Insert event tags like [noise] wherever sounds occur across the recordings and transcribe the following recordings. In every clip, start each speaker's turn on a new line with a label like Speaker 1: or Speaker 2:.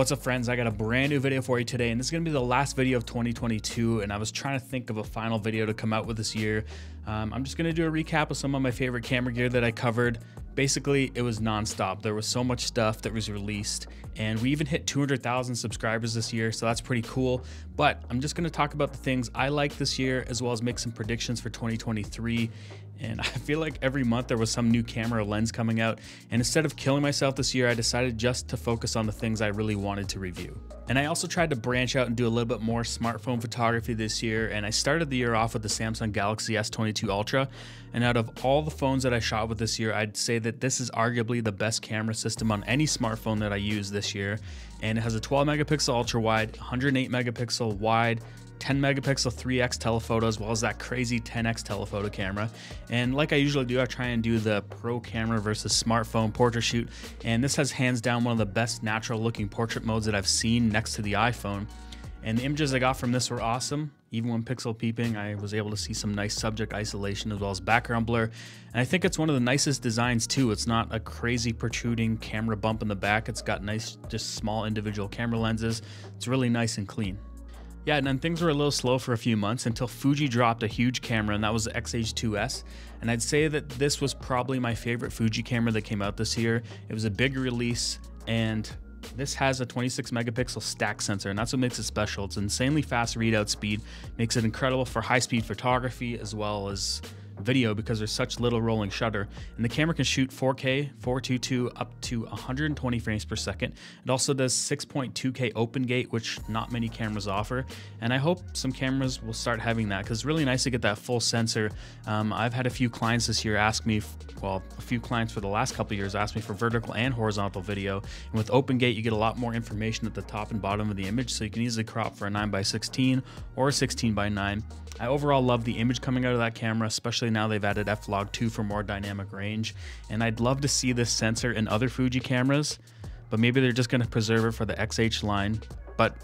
Speaker 1: What's up friends, I got a brand new video for you today and this is to be the last video of 2022 and I was trying to think of a final video to come out with this year. Um, I'm just to do a recap of some of my favorite camera gear that I covered. Basically, it was nonstop. There was so much stuff that was released and we even hit 200,000 subscribers this year, so that's pretty cool. But I'm just to talk about the things I like this year as well as make some predictions for 2023 and I feel like every month there was some new camera lens coming out. And instead of killing myself this year, I decided just to focus on the things I really wanted to review. And I also tried to branch out and do a little bit more smartphone photography this year. And I started the year off with the Samsung Galaxy S22 Ultra. And out of all the phones that I shot with this year, I'd say that this is arguably the best camera system on any smartphone that I use this year. And it has a 12 megapixel ultra wide, 108 megapixel wide, 10 megapixel 3x telephoto as well as that crazy 10x telephoto camera. And like I usually do, I try and do the pro camera versus smartphone portrait shoot. And this has hands down one of the best natural looking portrait modes that I've seen next to the iPhone. And the images I got from this were awesome. Even when pixel peeping, I was able to see some nice subject isolation as well as background blur. And I think it's one of the nicest designs too. It's not a crazy protruding camera bump in the back. It's got nice, just small individual camera lenses. It's really nice and clean. Yeah, and then things were a little slow for a few months until Fuji dropped a huge camera, and that was the X-H2S. And I'd say that this was probably my favorite Fuji camera that came out this year. It was a big release, and this has a 26 megapixel stack sensor, and that's what makes it special. It's insanely fast readout speed, makes it incredible for high speed photography as well as video because there's such little rolling shutter. And the camera can shoot 4K, 422 up to 120 frames per second. It also does 6.2K open gate, which not many cameras offer. And I hope some cameras will start having that because it's really nice to get that full sensor. Um, I've had a few clients this year ask me, well, a few clients for the last couple years asked me for vertical and horizontal video. And with open gate, you get a lot more information at the top and bottom of the image, so you can easily crop for a 9 by 16 or a 16 by 9. I overall love the image coming out of that camera, especially now they've added f-log 2 for more dynamic range. And I'd love to see this sensor in other Fuji cameras, but maybe they're just going to preserve it for the XH line. But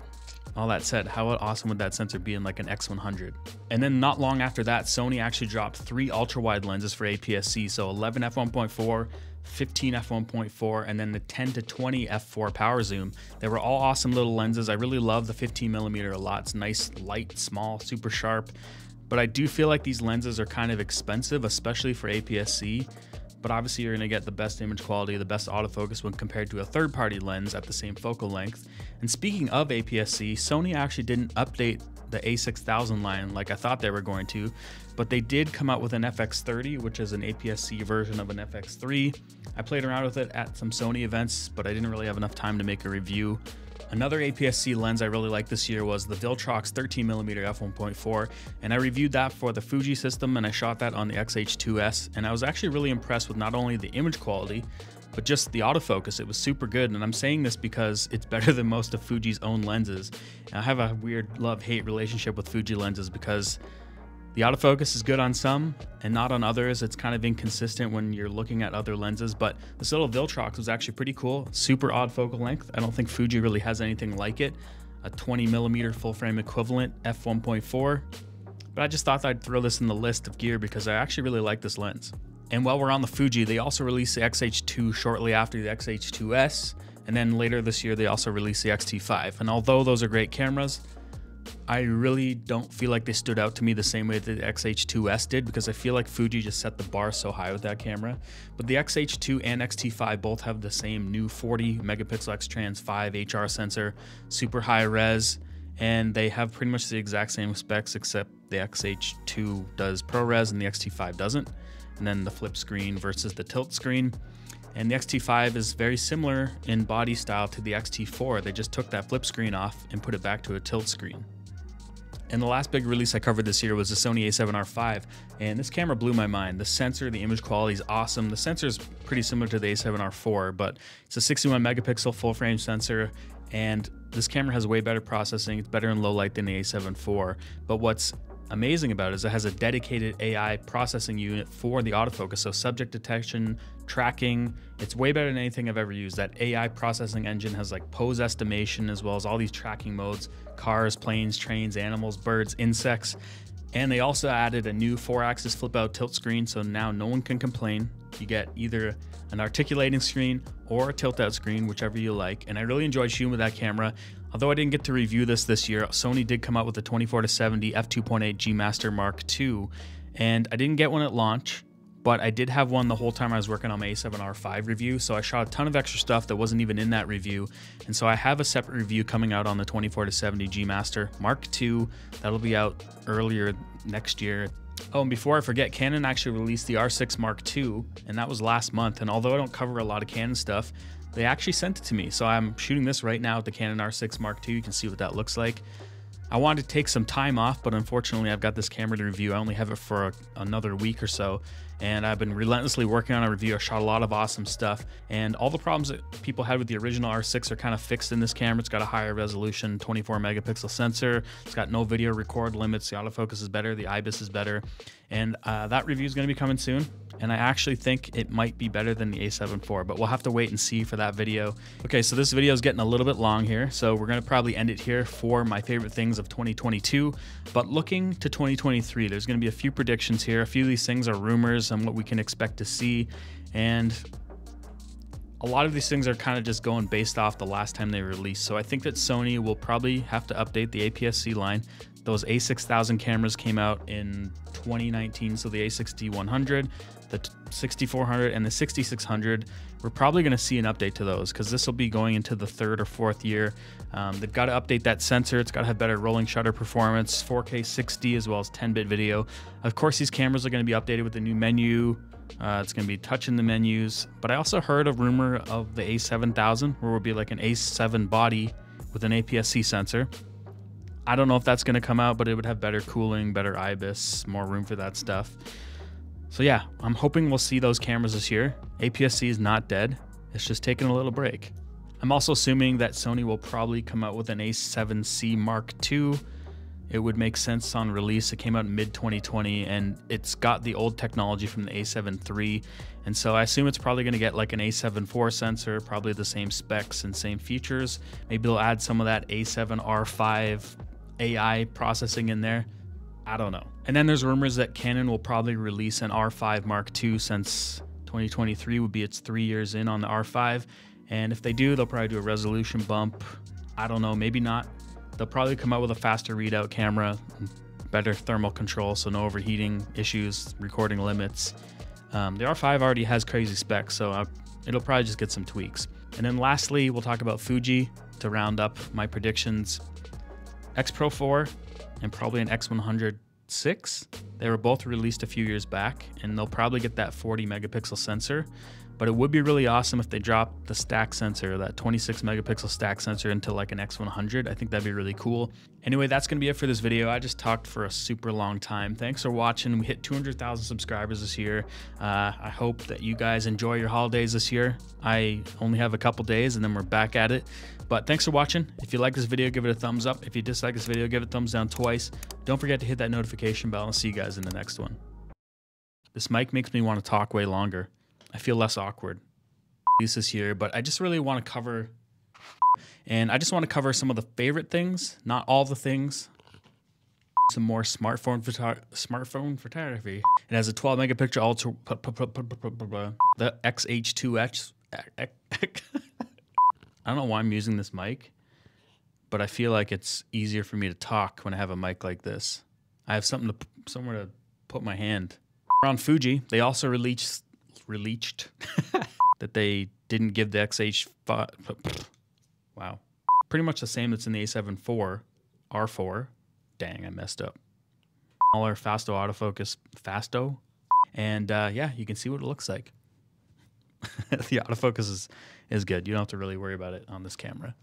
Speaker 1: all that said, how awesome would that sensor be in like an X100? And then not long after that, Sony actually dropped three ultra wide lenses for APS-C. So 11 f1.4, 15 f1.4 and then the 10 to 20 f4 power zoom they were all awesome little lenses i really love the 15 millimeter a lot it's nice light small super sharp but i do feel like these lenses are kind of expensive especially for aps-c but obviously you're going to get the best image quality the best autofocus when compared to a third party lens at the same focal length and speaking of aps-c sony actually didn't update the A6000 line like I thought they were going to, but they did come out with an FX30, which is an APS-C version of an FX3. I played around with it at some Sony events, but I didn't really have enough time to make a review. Another APS-C lens I really liked this year was the Viltrox 13mm f1.4, and I reviewed that for the Fuji system and I shot that on the X-H2S, and I was actually really impressed with not only the image quality, but just the autofocus, it was super good. And I'm saying this because it's [laughs] better than most of Fuji's own lenses. And I have a weird love-hate relationship with Fuji lenses because the autofocus is good on some and not on others. It's kind of inconsistent when you're looking at other lenses, but this little Viltrox was actually pretty cool. Super odd focal length. I don't think Fuji really has anything like it. A 20 millimeter full frame equivalent f1.4. But I just thought I'd throw this in the list of gear because I actually really like this lens. And while we're on the Fuji, they also released the X-H2 shortly after the X-H2S, and then later this year they also released the X-T5. And although those are great cameras, I really don't feel like they stood out to me the same way that the X-H2S did because I feel like Fuji just set the bar so high with that camera. But the X-H2 and X-T5 both have the same new 40 megapixel X-Trans 5 HR sensor, super high res, and they have pretty much the exact same specs except the X-H2 does ProRes and the X-T5 doesn't and then the flip screen versus the tilt screen. And the X-T5 is very similar in body style to the X-T4. They just took that flip screen off and put it back to a tilt screen. And the last big release I covered this year was the Sony a7R5, and this camera blew my mind. The sensor, the image quality is awesome. The sensor is pretty similar to the a7R4, but it's a 61 megapixel full frame sensor, and this camera has way better processing. It's better in low light than the a7 IV. But what's amazing about it is it has a dedicated AI processing unit for the autofocus. So subject detection, tracking, it's way better than anything I've ever used. That AI processing engine has like pose estimation as well as all these tracking modes, cars, planes, trains, animals, birds, insects. And they also added a new four axis flip out tilt screen. So now no one can complain. You get either an articulating screen or a tilt out screen, whichever you like. And I really enjoyed shooting with that camera. Although I didn't get to review this this year, Sony did come out with the 24 to 70 f2.8 G Master Mark II, and I didn't get one at launch but I did have one the whole time I was working on my A7R5 review. So I shot a ton of extra stuff that wasn't even in that review. And so I have a separate review coming out on the 24 to 70 G Master Mark II. That'll be out earlier next year. Oh, and before I forget, Canon actually released the R6 Mark II, and that was last month. And although I don't cover a lot of Canon stuff, they actually sent it to me. So I'm shooting this right now with the Canon R6 Mark II. You can see what that looks like. I wanted to take some time off, but unfortunately, I've got this camera to review. I only have it for a, another week or so, and I've been relentlessly working on a review. I shot a lot of awesome stuff, and all the problems that people had with the original R6 are kind of fixed in this camera. It's got a higher resolution 24 megapixel sensor. It's got no video record limits. The autofocus is better. The IBIS is better, and uh, that review is going to be coming soon and I actually think it might be better than the A7 IV, but we'll have to wait and see for that video. Okay, so this video is getting a little bit long here, so we're gonna probably end it here for my favorite things of 2022, but looking to 2023, there's gonna be a few predictions here. A few of these things are rumors on what we can expect to see, and a lot of these things are kind of just going based off the last time they released. So I think that Sony will probably have to update the APS-C line. Those A6000 cameras came out in 2019, so the A6100 the 6400 and the 6600 we're probably going to see an update to those because this will be going into the third or fourth year. Um, they've got to update that sensor it's got to have better rolling shutter performance 4k 60 as well as 10-bit video. Of course these cameras are going to be updated with the new menu uh, it's going to be touching the menus but i also heard a rumor of the a7000 where it would be like an a7 body with an aps-c sensor I don't know if that's going to come out, but it would have better cooling, better IBIS, more room for that stuff. So yeah, I'm hoping we'll see those cameras this year. APS-C is not dead. It's just taking a little break. I'm also assuming that Sony will probably come out with an A7C Mark II. It would make sense on release. It came out mid 2020 and it's got the old technology from the A7 III. And so I assume it's probably going to get like an A7 IV sensor, probably the same specs and same features. Maybe they'll add some of that A7R5 AI processing in there. I don't know. And then there's rumors that Canon will probably release an R5 Mark II since 2023 would be its three years in on the R5. And if they do, they'll probably do a resolution bump. I don't know, maybe not. They'll probably come out with a faster readout camera, better thermal control, so no overheating issues, recording limits. Um, the R5 already has crazy specs, so I, it'll probably just get some tweaks. And then lastly, we'll talk about Fuji to round up my predictions. X Pro 4 and probably an X100 They were both released a few years back, and they'll probably get that 40 megapixel sensor. But it would be really awesome if they dropped the stack sensor, that 26 megapixel stack sensor into like an X100. I think that'd be really cool. Anyway, that's gonna be it for this video. I just talked for a super long time. Thanks for watching. We hit 200,000 subscribers this year. Uh, I hope that you guys enjoy your holidays this year. I only have a couple days and then we're back at it. But thanks for watching. If you like this video, give it a thumbs up. If you dislike this video, give it a thumbs down twice. Don't forget to hit that notification bell. I'll see you guys in the next one. This mic makes me want to talk way longer. I feel less awkward. Use This year, but I just really want to cover, and I just want to cover some of the favorite things, not all the things. Some more smartphone smartphone photography. It has a 12 megapixel ultra the XH2X. [laughs] I don't know why I'm using this mic, but I feel like it's easier for me to talk when I have a mic like this. I have something to somewhere to put my hand. On Fuji, they also released released [laughs] that they didn't give the XH [laughs] wow. Pretty much the same that's in the A7 IV R4. Dang, I messed up. Smaller Fasto autofocus Fasto. And uh, yeah, you can see what it looks like. [laughs] the autofocus is, is good. You don't have to really worry about it on this camera.